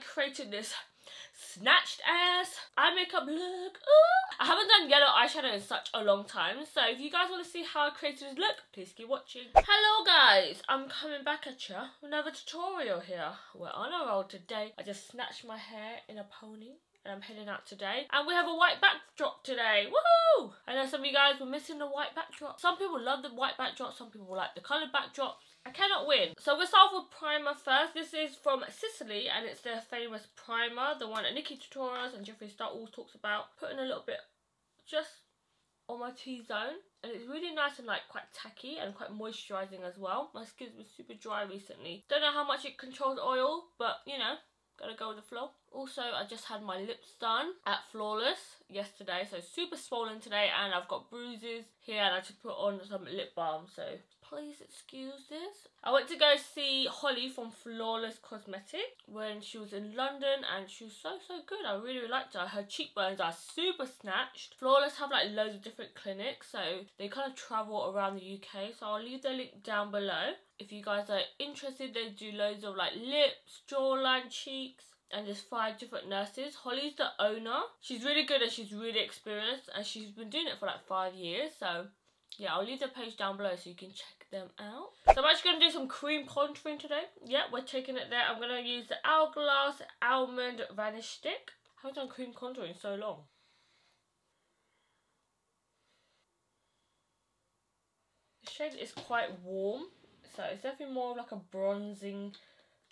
created this snatched ass eye makeup look. Ooh. I haven't done yellow eyeshadow in such a long time, so if you guys want to see how I created this look, please keep watching. Hello guys, I'm coming back at you another tutorial here. We're on a roll today. I just snatched my hair in a pony and I'm heading out today. And we have a white backdrop today. Woohoo! I know some of you guys were missing the white backdrop. Some people love the white backdrop, some people like the coloured backdrops. I cannot win. So we'll start with primer first. This is from Sisley and it's their famous primer, the one that Nikki Tutorials and Jeffree Star talks about. Putting a little bit just on my T-zone and it's really nice and like quite tacky and quite moisturising as well. My skin's been super dry recently. Don't know how much it controls oil but you know Gotta go with the flow. Also, I just had my lips done at Flawless yesterday. So super swollen today and I've got bruises here and I just put on some lip balm. So please excuse this. I went to go see Holly from Flawless Cosmetic when she was in London and she was so, so good. I really, really liked her. Her cheekbones are super snatched. Flawless have like loads of different clinics. So they kind of travel around the UK. So I'll leave the link down below if you guys are interested, they do loads of like lips, jawline, cheeks, and there's five different nurses. Holly's the owner. She's really good and she's really experienced and she's been doing it for like five years. So yeah, I'll leave the page down below so you can check them out. So I'm actually going to do some cream contouring today. Yeah, we're taking it there. I'm going to use the Hourglass Almond Vanish Stick. I haven't done cream contouring in so long. The shade is quite warm so it's definitely more like a bronzing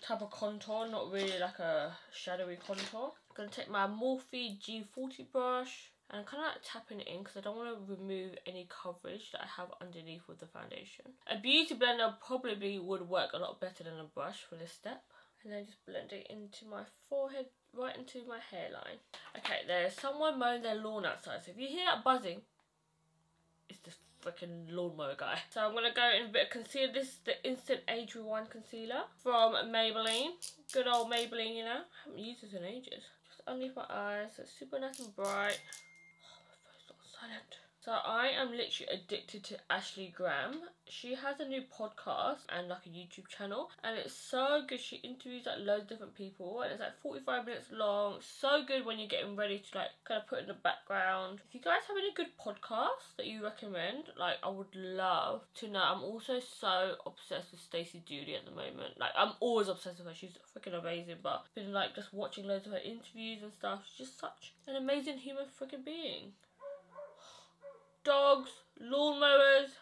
type of contour, not really like a shadowy contour. I'm going to take my Morphe G40 brush and I'm kind of like tapping it in because I don't want to remove any coverage that I have underneath with the foundation. A beauty blender probably would work a lot better than a brush for this step. And then just blend it into my forehead, right into my hairline. Okay, there's someone mowing their lawn outside. So if you hear that buzzing, it's the freaking lawnmower guy. So I'm going to go in a bit of concealer. This is the Instant Age Rewind Concealer from Maybelline. Good old Maybelline, you know. I haven't used this in ages. Just underneath my eyes. So it's super nice and bright. So I am literally addicted to Ashley Graham. She has a new podcast and like a YouTube channel and it's so good. She interviews like loads of different people and it's like 45 minutes long. So good when you're getting ready to like kind of put in the background. If you guys have any good podcasts that you recommend, like I would love to know. I'm also so obsessed with Stacey Dooley at the moment. Like I'm always obsessed with her. She's freaking amazing but I've been like just watching loads of her interviews and stuff. She's just such an amazing human freaking being dogs, lawnmowers,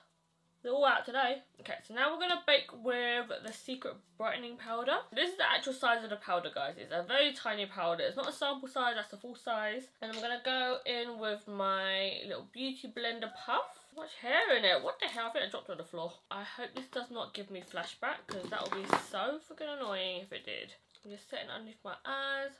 they're all out today. Okay, so now we're going to bake with the Secret Brightening Powder. This is the actual size of the powder, guys. It's a very tiny powder. It's not a sample size, that's the full size. And I'm going to go in with my little Beauty Blender Puff. So much hair in it. What the hell? I think I dropped it on the floor. I hope this does not give me flashback because that would be so freaking annoying if it did. I'm just setting underneath my eyes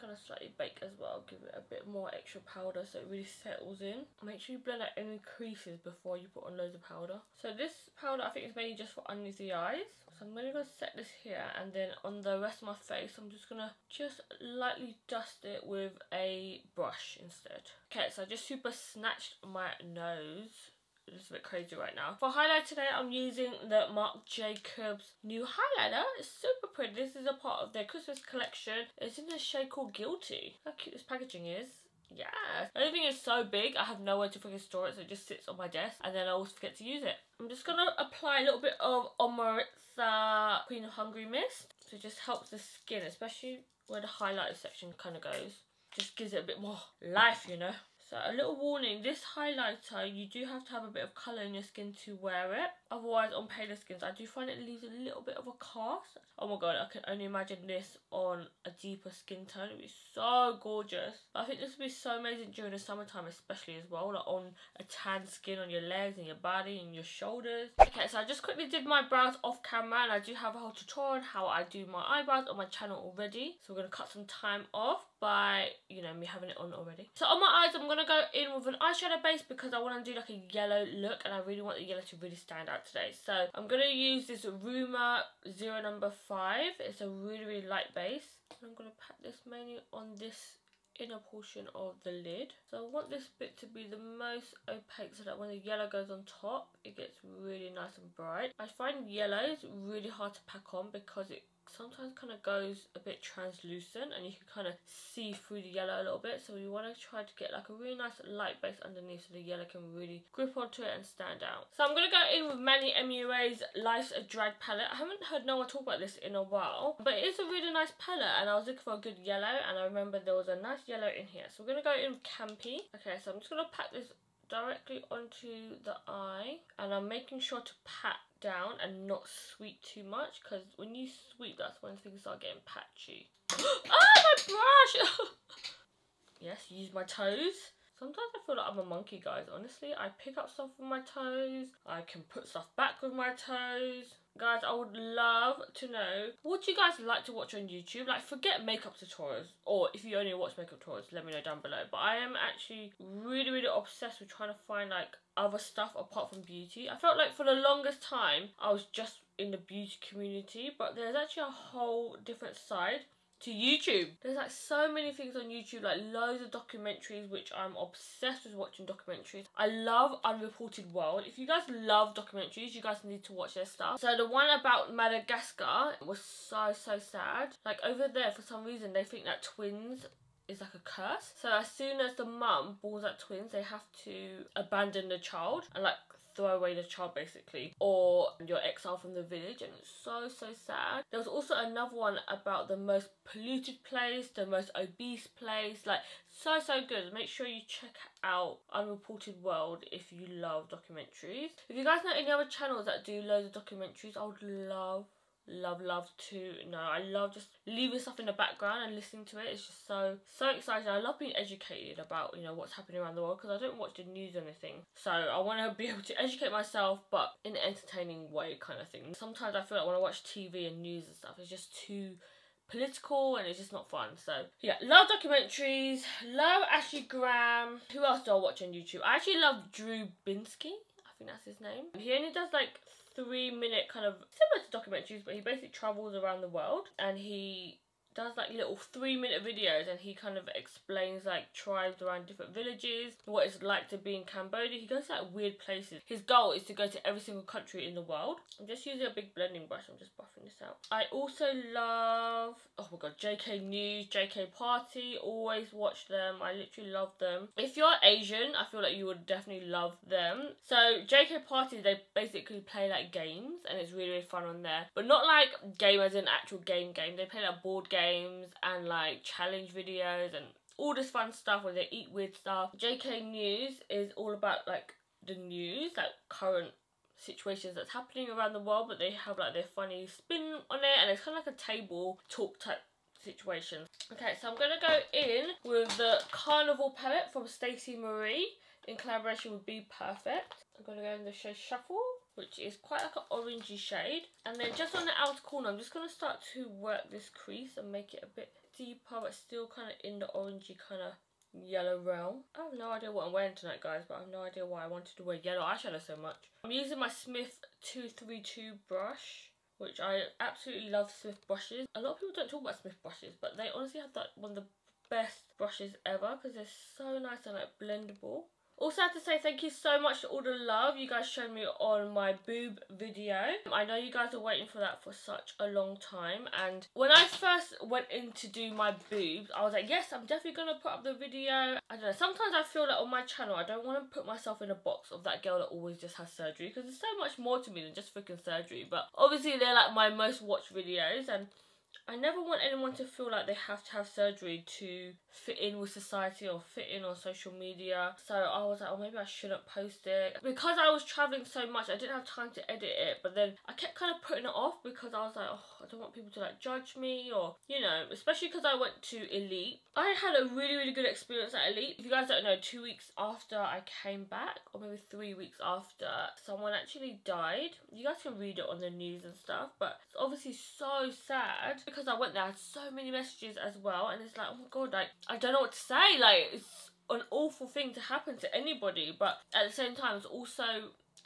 kind of slightly bake as well give it a bit more extra powder so it really settles in. Make sure you blend out any creases before you put on loads of powder. So this powder I think is mainly just for underneath the eyes. So I'm really going to set this here and then on the rest of my face I'm just to just lightly dust it with a brush instead. Okay so I just super snatched my nose it's a bit crazy right now. For highlight today, I'm using the Marc Jacobs new highlighter. It's super pretty. This is a part of their Christmas collection. It's in a shade called Guilty. How cute this packaging is. Yeah. Everything is so big, I have nowhere to freaking store it, so it just sits on my desk, and then I always forget to use it. I'm just to apply a little bit of Omorovicza Queen of Hungary Mist. So it just helps the skin, especially where the highlighter section kind of goes. Just gives it a bit more life, you know. So a little warning, this highlighter, you do have to have a bit of colour in your skin to wear it. Otherwise, on paler skins, I do find it leaves a little bit of a cast. Oh my god, I can only imagine this on a deeper skin tone. It would be so gorgeous. I think this would be so amazing during the summertime especially as well. Like on a tan skin on your legs and your body and your shoulders. Okay, so I just quickly did my brows off camera and I do have a whole tutorial on how I do my eyebrows on my channel already. So we're going to cut some time off by, you know, me having it on already. So on my eyes, I'm going to go in with an eyeshadow base because I want to do like a yellow look and I really want the yellow to really stand out today. So I'm going to use this Ruma Zero Number 5. It's a really, really light base. I'm going to pat this mainly on this inner portion of the lid. So I want this bit to be the most opaque so that when the yellow goes on top, it gets really nice and bright. I find yellow is really hard to pack on because it sometimes kind of goes a bit translucent and you can kind of see through the yellow a little bit. So you want to try to get like a really nice light base underneath so the yellow can really grip onto it and stand out. So I'm going to go in with Manny MUA's Life's a Drag palette. I haven't heard no one talk about this in a while, but it is a really nice palette and I was looking for a good yellow and I remember there was a nice yellow in here. So we're going to go in Campy. Okay, so I'm just going to pat this directly onto the eye and I'm making sure to pat down and not sweep too much because when you sweep that's when things start getting patchy. oh my brush! yes, use my toes. Sometimes I feel like I'm a monkey guys, honestly. I pick up stuff with my toes. I can put stuff back with my toes. Guys, I would love to know what you guys like to watch on YouTube. Like, forget makeup tutorials, or if you only watch makeup tutorials, let me know down below. But I am actually really, really obsessed with trying to find like other stuff apart from beauty. I felt like for the longest time, I was just in the beauty community, but there's actually a whole different side to YouTube. There's like so many things on YouTube, like loads of documentaries, which I'm obsessed with watching documentaries. I love Unreported World. If you guys love documentaries, you guys need to watch their stuff. So the one about Madagascar was so, so sad. Like over there, for some reason, they think that twins is like a curse. So as soon as the mum balls out twins, they have to abandon the child and like throw away the child basically or you're exiled from the village and it's so so sad. There was also another one about the most polluted place the most obese place like so so good. Make sure you check out unreported world if you love documentaries. If you guys know any other channels that do loads of documentaries i would love love love to know i love just leaving stuff in the background and listening to it it's just so so exciting i love being educated about you know what's happening around the world because i don't watch the news or anything so i want to be able to educate myself but in an entertaining way kind of thing sometimes i feel like when i watch tv and news and stuff it's just too political and it's just not fun. So yeah, love documentaries, love Ashley Graham. Who else do I watch on YouTube? I actually love Drew Binsky. Think that's his name. He only does like three minute kind of similar to documentaries, but he basically travels around the world and he does like little three minute videos and he kind of explains like tribes around different villages, what it's like to be in Cambodia. He goes to like weird places. His goal is to go to every single country in the world. I'm just using a big blending brush, I'm just buffing this out. I also love, oh my god, JK News, JK Party, always watch them. I literally love them. If you're Asian, I feel like you would definitely love them. So JK Party, they basically play like games and it's really, really fun on there. But not like game as an actual game game. They play like board games games and like challenge videos and all this fun stuff where they eat weird stuff. JK News is all about like the news, like current situations that's happening around the world, but they have like their funny spin on it and it's kind of like a table talk type situation. Okay, so I'm gonna go in with the Carnival palette from Stacey Marie in collaboration with Be Perfect. I'm gonna go in the shade Shuffle which is quite like an orangey shade. And then just on the outer corner, I'm just going to start to work this crease and make it a bit deeper, but still kind of in the orangey kind of yellow realm. I have no idea what I'm wearing tonight, guys, but I have no idea why I wanted to wear yellow eyeshadow so much. I'm using my Smith 232 brush, which I absolutely love Smith brushes. A lot of people don't talk about Smith brushes, but they honestly have that one of the best brushes ever because they're so nice and like blendable. Also, I have to say thank you so much for all the love you guys showed me on my boob video. I know you guys are waiting for that for such a long time. And when I first went in to do my boobs, I was like, yes, I'm definitely going to put up the video. I don't know, sometimes I feel like on my channel, I don't want to put myself in a box of that girl that always just has surgery. Because there's so much more to me than just freaking surgery. But obviously, they're like my most watched videos. And I never want anyone to feel like they have to have surgery to fit in with society or fit in on social media. So I was like, oh, maybe I shouldn't post it. Because I was traveling so much, I didn't have time to edit it. But then I kept kind of putting it off because I was like, oh, I don't want people to like judge me or, you know, especially because I went to Elite. I had a really, really good experience at Elite. If you guys don't know, two weeks after I came back, or maybe three weeks after, someone actually died. You guys can read it on the news and stuff, but it's obviously so sad because I went there, I had so many messages as well, and it's like, oh my god, like I don't know what to say. Like it's an awful thing to happen to anybody, but at the same time, it's also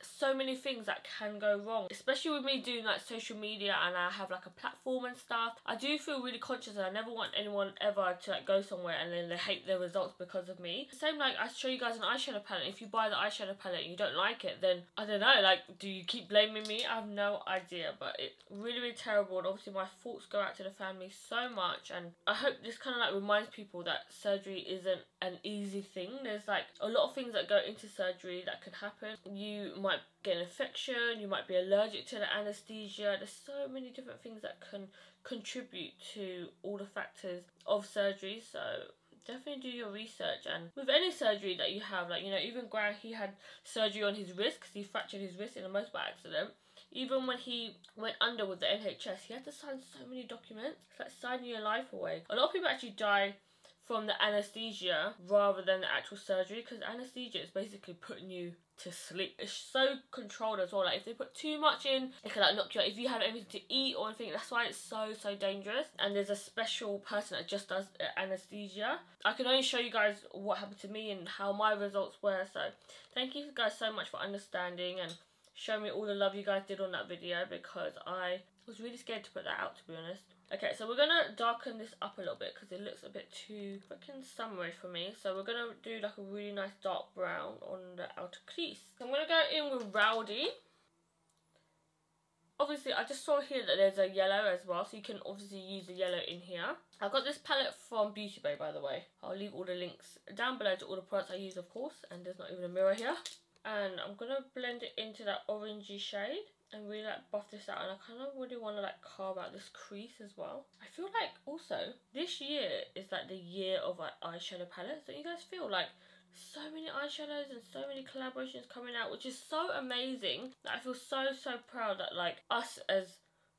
so many things that can go wrong especially with me doing like social media and I have like a platform and stuff. I do feel really conscious and I never want anyone ever to like go somewhere and then they hate their results because of me. Same like I show you guys an eyeshadow palette. If you buy the eyeshadow palette and you don't like it then I don't know like do you keep blaming me? I have no idea but it's really really terrible. And obviously my thoughts go out to the family so much and I hope this kind of like reminds people that surgery isn't an easy thing. There's like a lot of things that go into surgery that could happen. You might get an infection, you might be allergic to the anesthesia. There's so many different things that can contribute to all the factors of surgery. So definitely do your research and with any surgery that you have like you know even Grant he had surgery on his wrist because he fractured his wrist in a motorbike accident even when he went under with the NHS he had to sign so many documents it's like signing your life away a lot of people actually die from the anesthesia rather than the actual surgery because anesthesia is basically putting you to sleep. It's so controlled as well. Like if they put too much in, it can like knock you out. If you have anything to eat or anything, that's why it's so so dangerous. And there's a special person that just does uh, anesthesia. I can only show you guys what happened to me and how my results were. So thank you guys so much for understanding and showing me all the love you guys did on that video because I was really scared to put that out to be honest. Okay, so we're gonna darken this up a little bit because it looks a bit too freaking summery for me. So we're gonna do like a really nice dark brown on the outer crease. So I'm gonna go in with Rowdy. Obviously, I just saw here that there's a yellow as well, so you can obviously use the yellow in here. I got this palette from Beauty Bay, by the way. I'll leave all the links down below to all the products I use, of course, and there's not even a mirror here. And I'm gonna blend it into that orangey shade and really like buff this out and I kind of really want to like carve out this crease as well. I feel like also this year is like the year of like eyeshadow palettes. Don't you guys feel like so many eyeshadows and so many collaborations coming out which is so amazing. I feel so so proud that like us as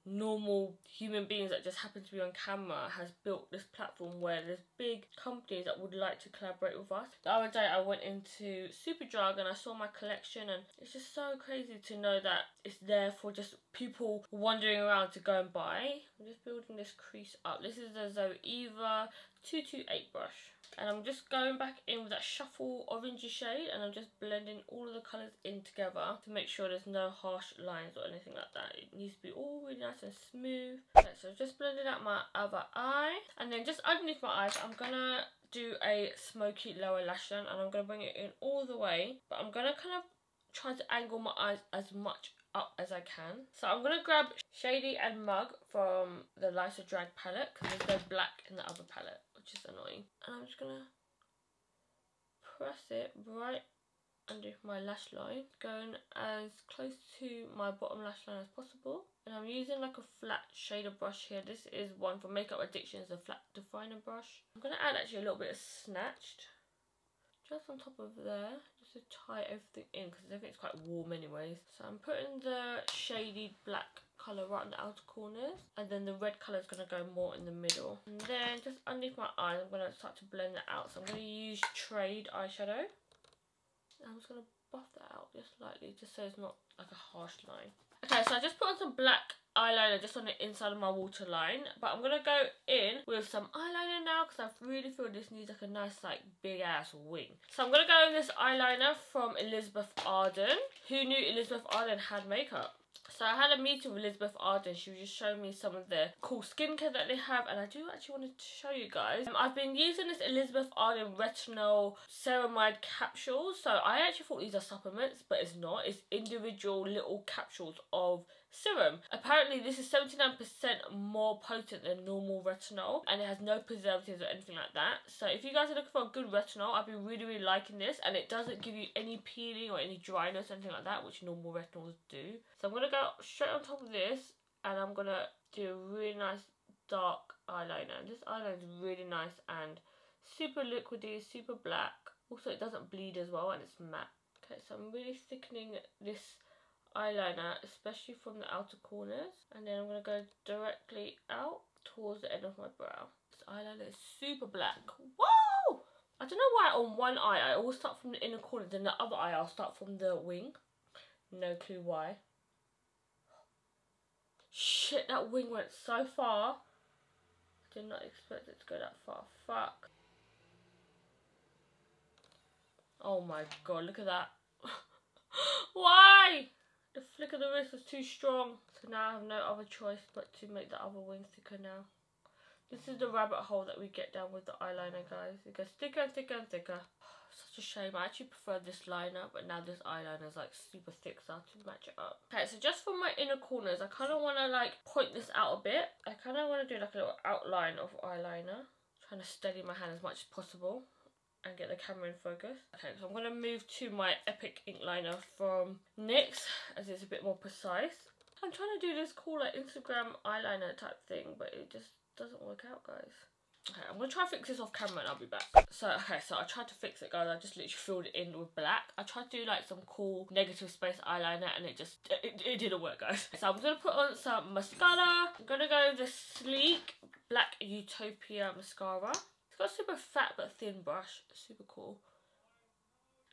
normal human beings that just happen to be on camera has built this platform where there's big companies that would like to collaborate with us. The other day I went into Superdrug and I saw my collection and it's just so crazy to know that it's there for just people wandering around to go and buy. I'm just building this crease up. This is the Zoeva 228 brush and I'm just going back in with that shuffle orangey shade and I'm just blending all of the colours in together to make sure there's no harsh lines or anything like that. It needs to be all really nice and smooth. Okay, so I've just blending out my other eye and then just underneath my eyes I'm gonna do a smoky lower lash line and I'm gonna bring it in all the way but I'm gonna kind of try to angle my eyes as much up as I can. So I'm going to grab Shady and Mug from the Life's a Drag palette because there's no black in the other palette which is annoying. And I'm just gonna press it right under my lash line, going as close to my bottom lash line as possible. And I'm using like a flat shader brush here. This is one from Makeup Addiction, it's a flat definer brush. I'm gonna add actually a little bit of Snatched just on top of there just to tie everything in because it's quite warm anyways. So I'm putting the shady black colour right in the outer corners and then the red colour is going to go more in the middle. And then just underneath my eyes I'm going to start to blend that out. So I'm going to use Trade eyeshadow. I'm just going to buff that out just slightly just so it's not like a harsh line. Okay, so I just put on some black eyeliner just on the inside of my waterline. But I'm going to go in with some eyeliner now because I really feel this needs like a nice like big ass wing. So I'm going to go in this eyeliner from Elizabeth Arden. Who knew Elizabeth Arden had makeup? So I had a meeting with Elizabeth Arden. She was just showing me some of the cool skincare that they have. And I do actually want to show you guys. Um, I've been using this Elizabeth Arden Retinol Ceramide capsules. So I actually thought these are supplements, but it's not. It's individual little capsules of serum. Apparently this is 79% more potent than normal retinol and it has no preservatives or anything like that. So if you guys are looking for a good retinol, I've been really really liking this and it doesn't give you any peeling or any dryness or anything like that which normal retinols do. So I'm going to go straight on top of this and I'm going to do a really nice dark eyeliner. This eyeliner is really nice and super liquidy, super black. Also it doesn't bleed as well and it's matte. Okay, so I'm really thickening this eyeliner, especially from the outer corners. And then I'm going to go directly out towards the end of my brow. This eyeliner is super black. Whoa! I don't know why on one eye I always start from the inner corner, then the other eye I'll start from the wing. No clue why. Shit, that wing went so far. I did not expect it to go that far. Fuck. Oh my god, look at that. why? The flick of the wrist was too strong. So now I have no other choice but to make the other wing thicker now. This is the rabbit hole that we get down with the eyeliner, guys. It gets thicker and thicker and thicker. Such a shame. I actually prefer this liner, but now this eyeliner is like super thick, so I have to match it up. Okay, so just for my inner corners, I kind of want to like point this out a bit. I kind of want to do like a little outline of eyeliner. Trying to steady my hand as much as possible and get the camera in focus. Okay, so I'm going to move to my Epic ink liner from NYX as it's a bit more precise. I'm trying to do this cool like Instagram eyeliner type thing, but it just doesn't work out, guys. Okay, I'm gonna try to fix this off camera and I'll be back. So, okay, so I tried to fix it, guys. I just literally filled it in with black. I tried to do like some cool negative space eyeliner and it just, it, it didn't work, guys. So I'm gonna put on some mascara. I'm gonna go the Sleek Black Utopia Mascara. It's got super fat but thin brush. Super cool.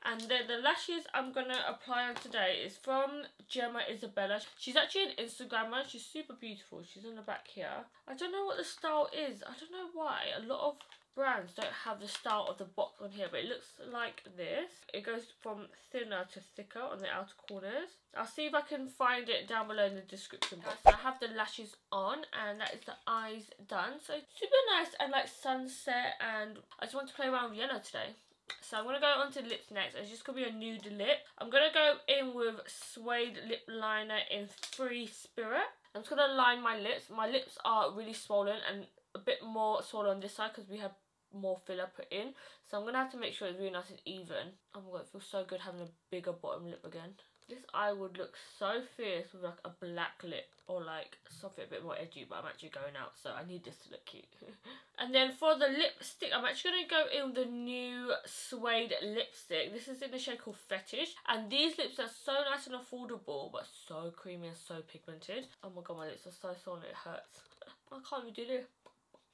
And then the lashes I'm going to apply on today is from Gemma Isabella. She's actually an Instagrammer. She's super beautiful. She's on the back here. I don't know what the style is. I don't know why. A lot of brands don't have the style of the box on here, but it looks like this. It goes from thinner to thicker on the outer corners. I'll see if I can find it down below in the description box. I have the lashes on and that is the eyes done. So super nice and like sunset and I just want to play around with yellow today. So I'm going to go on to lips next. It's just going to be a nude lip. I'm going to go in with Suede Lip Liner in Free Spirit. I'm just going to line my lips. My lips are really swollen and a bit more swollen on this side because we have more filler put in. So I'm going to have to make sure it's really nice and even. Oh my god, it feels so good having a bigger bottom lip again. This eye would look so fierce with like a black lip or like something a bit more edgy but I'm actually going out so I need this to look cute. and then for the lipstick I'm actually going to go in the new suede lipstick. This is in the shade called Fetish and these lips are so nice and affordable but so creamy and so pigmented. Oh my god my lips are so swollen it hurts. I can't even do this.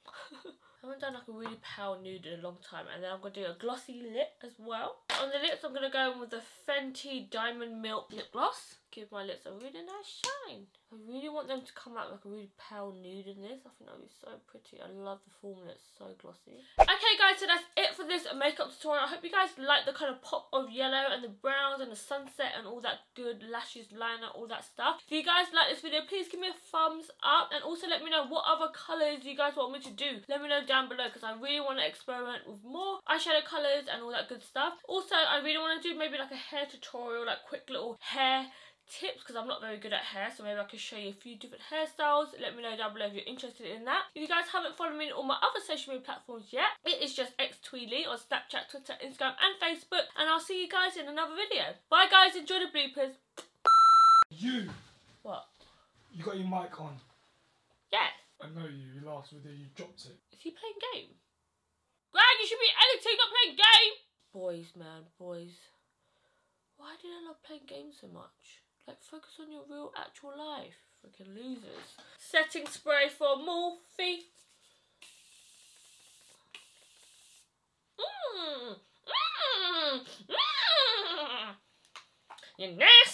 I haven't done like a really pale nude in a long time. And then I'm going to do a glossy lip as well. On the lips, I'm going to go in with the Fenty Diamond Milk Lip Gloss give my lips a really nice shine. I really want them to come out like a really pale nude in this. I think that would be so pretty. I love the formula, it's so glossy. Okay guys, so that's it for this makeup tutorial. I hope you guys like the kind of pop of yellow and the browns and the sunset and all that good lashes, liner, all that stuff. If you guys like this video, please give me a thumbs up and also let me know what other colours you guys want me to do. Let me know down below because I really want to experiment with more eyeshadow colours and all that good stuff. Also, I really want to do maybe like a hair tutorial, like quick little hair tips because I'm not very good at hair so maybe I can show you a few different hairstyles. Let me know down below if you're interested in that. If you guys haven't followed me on all my other social media platforms yet it is just xThuyLe on Snapchat Twitter Instagram and Facebook and I'll see you guys in another video. Bye guys. Enjoy the bloopers. You. What? You got your mic on. Yes. I know you. Last video you dropped it. Is he playing game? Greg you should be editing not playing game. Boys man boys. Why do I love playing games so much? Like, focus on your real, actual life. Freaking losers. Setting spray for Morphe. Mmm. Mmm. Mmm. Your name